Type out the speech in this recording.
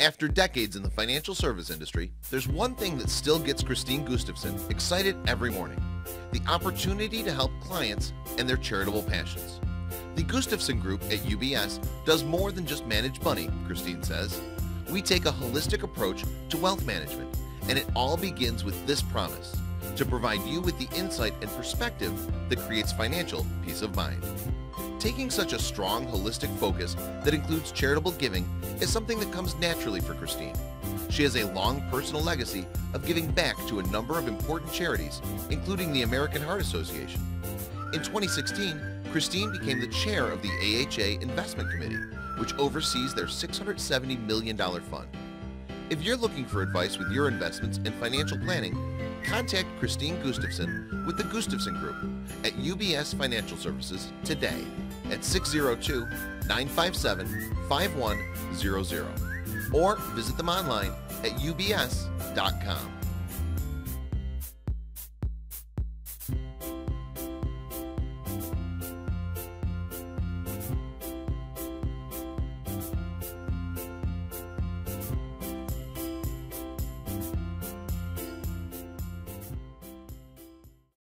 After decades in the financial service industry, there's one thing that still gets Christine Gustafson excited every morning. The opportunity to help clients and their charitable passions. The Gustafson Group at UBS does more than just manage money, Christine says. We take a holistic approach to wealth management, and it all begins with this promise to provide you with the insight and perspective that creates financial peace of mind. Taking such a strong holistic focus that includes charitable giving is something that comes naturally for Christine. She has a long personal legacy of giving back to a number of important charities, including the American Heart Association. In 2016, Christine became the chair of the AHA Investment Committee, which oversees their $670 million fund. If you're looking for advice with your investments and financial planning, contact Christine Gustafson with the Gustafson Group at UBS Financial Services today at 602-957-5100 or visit them online at ubs.com.